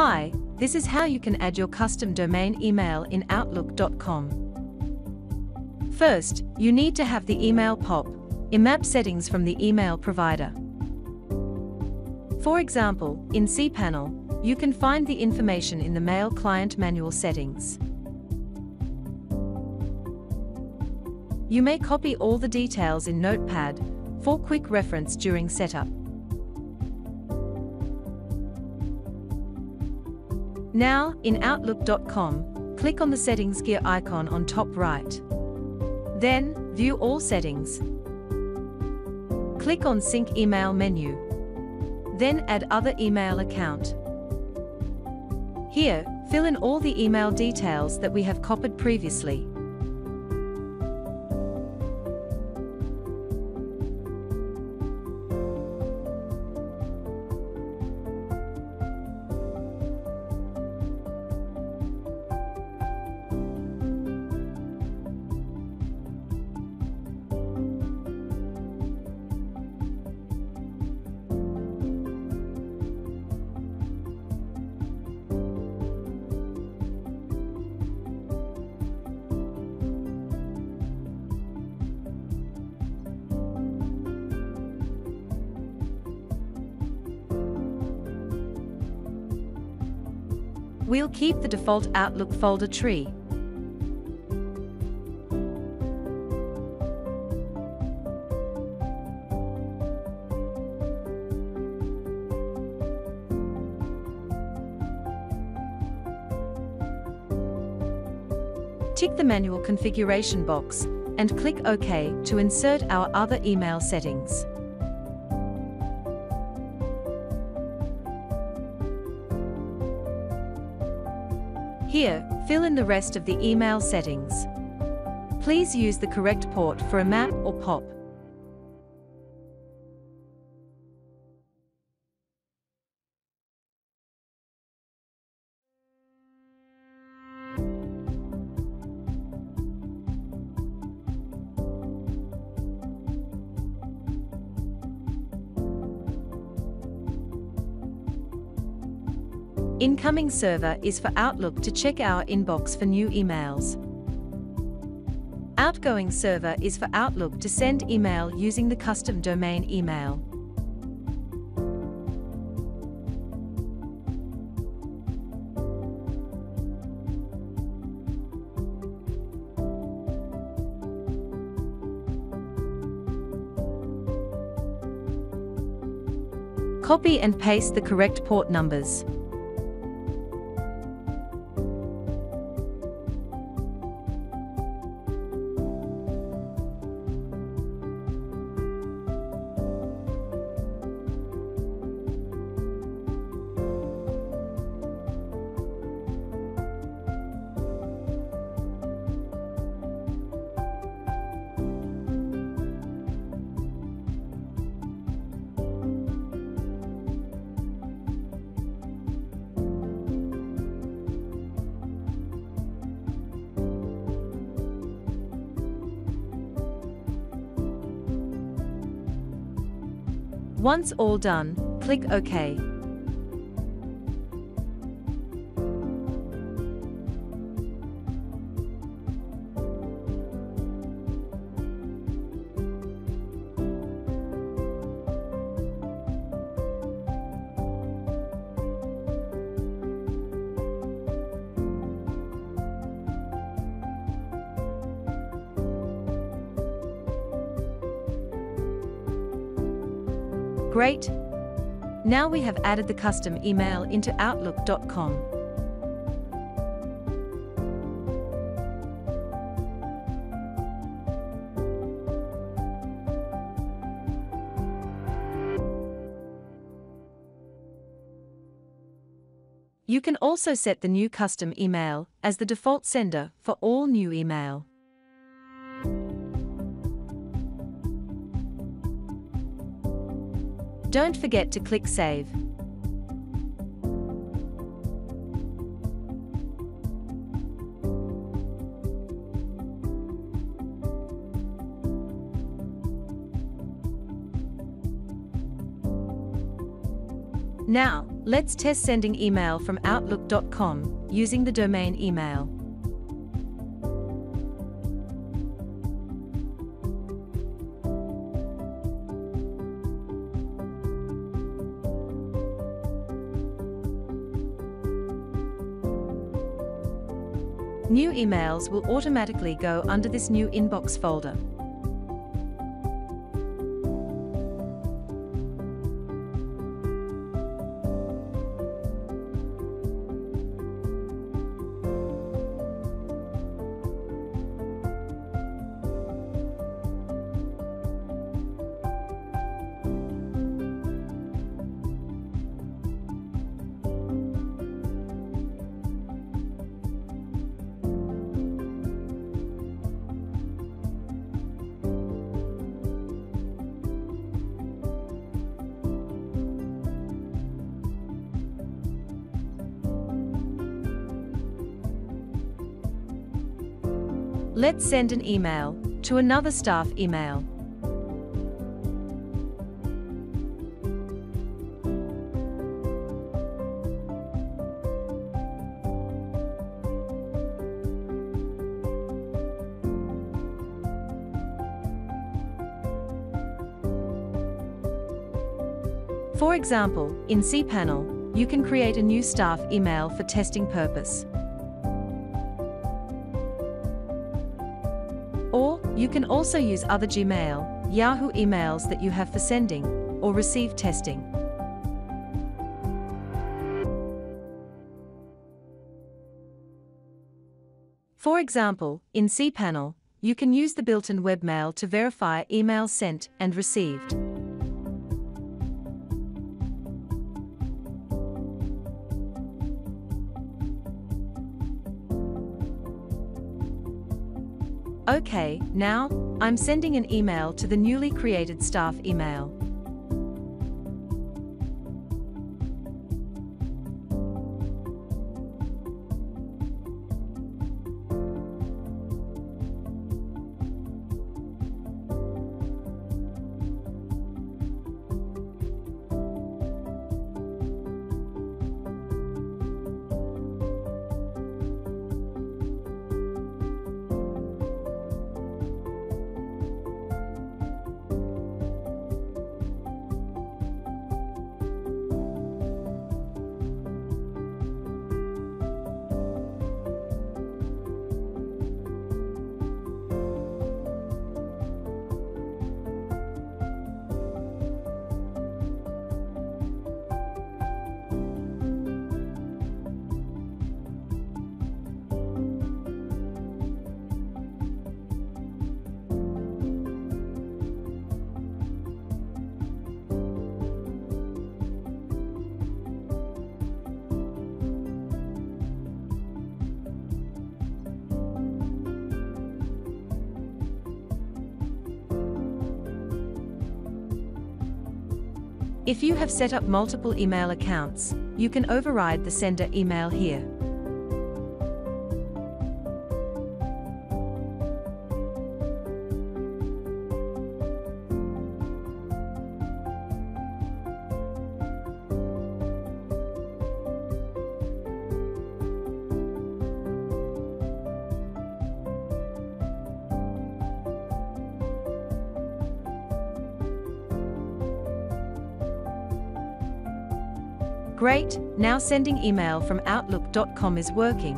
Hi, this is how you can add your custom domain email in Outlook.com. First, you need to have the email POP, IMAP settings from the email provider. For example, in cPanel, you can find the information in the Mail Client Manual settings. You may copy all the details in Notepad for quick reference during setup. Now, in Outlook.com, click on the Settings gear icon on top right. Then, View all settings. Click on Sync Email menu. Then add Other email account. Here, fill in all the email details that we have copied previously. We'll keep the default Outlook folder tree. Tick the manual configuration box and click OK to insert our other email settings. Here, fill in the rest of the email settings. Please use the correct port for IMAP or POP. Incoming server is for Outlook to check our inbox for new emails. Outgoing server is for Outlook to send email using the custom domain email. Copy and paste the correct port numbers. Once all done, click OK. Great! Now we have added the custom email into Outlook.com. You can also set the new custom email as the default sender for all new email. Don't forget to click Save. Now, let's test sending email from Outlook.com using the domain email. Emails will automatically go under this new inbox folder. Let's send an email to another staff email. For example, in cPanel, you can create a new staff email for testing purpose. You can also use other Gmail, Yahoo emails that you have for sending or receive testing. For example, in cPanel, you can use the built-in webmail to verify emails sent and received. OK, now, I'm sending an email to the newly created staff email. If you have set up multiple email accounts, you can override the sender email here. Great, now sending email from Outlook.com is working.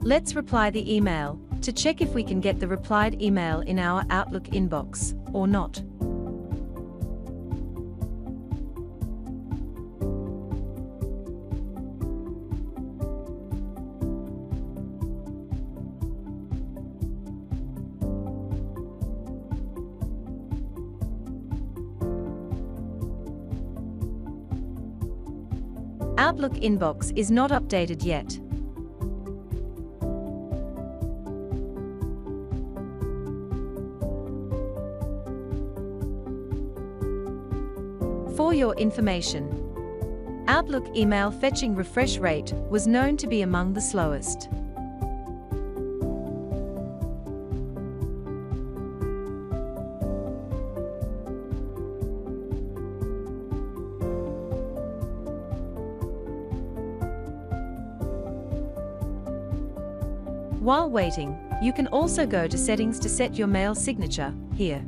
Let's reply the email to check if we can get the replied email in our Outlook inbox or not. Outlook inbox is not updated yet. For your information, Outlook email fetching refresh rate was known to be among the slowest. While waiting, you can also go to Settings to set your mail signature, here.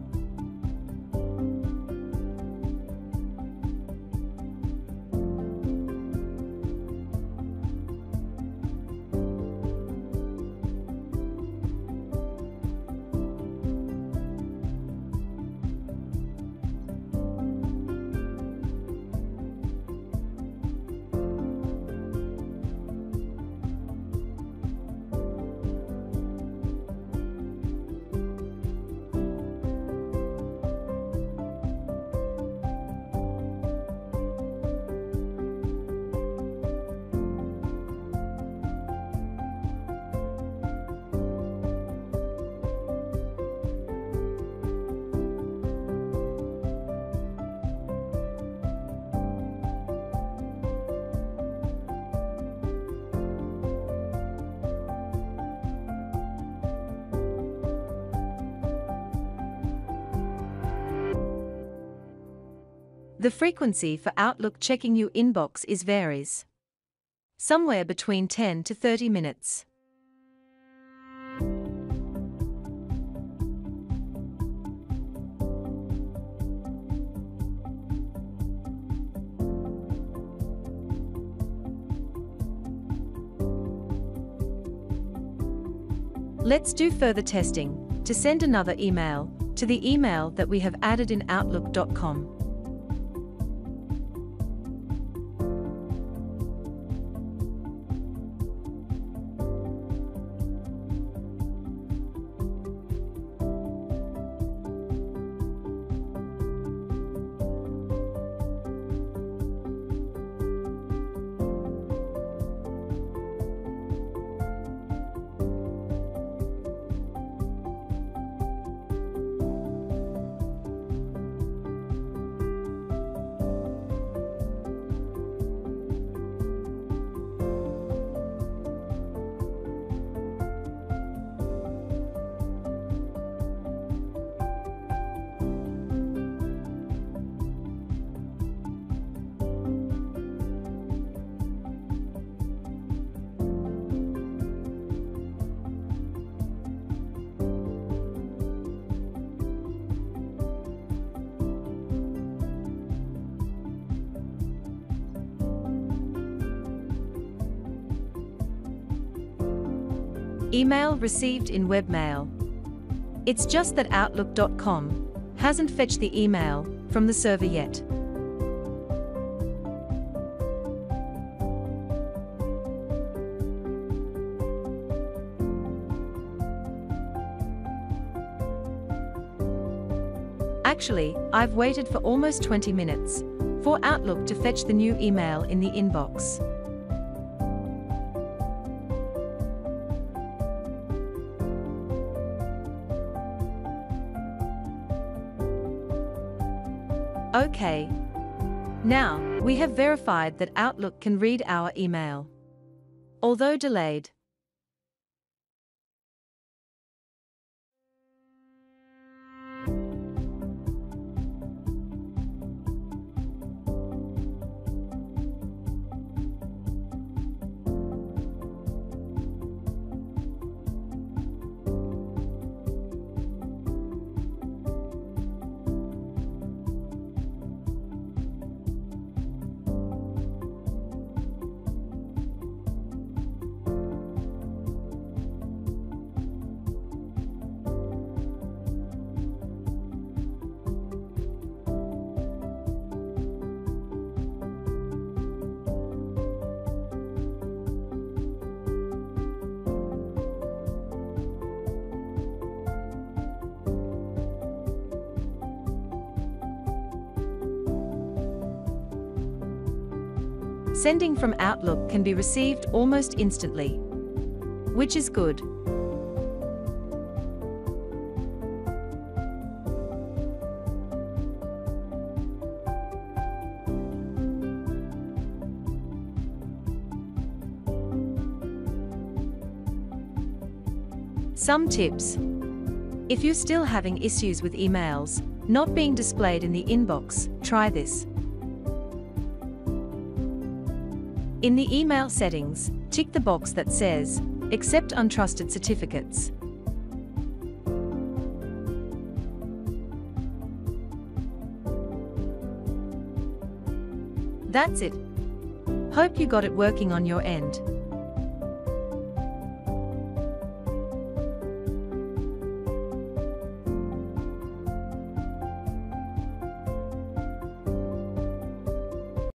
The frequency for Outlook checking your inbox is varies. Somewhere between 10 to 30 minutes. Let's do further testing to send another email to the email that we have added in Outlook.com. Email received in webmail. It's just that Outlook.com hasn't fetched the email from the server yet. Actually, I've waited for almost 20 minutes for Outlook to fetch the new email in the inbox. OK. Now, we have verified that Outlook can read our email. Although delayed. Sending from Outlook can be received almost instantly, which is good. Some tips. If you're still having issues with emails not being displayed in the inbox, try this. In the email settings, tick the box that says, Accept untrusted certificates. That's it. Hope you got it working on your end.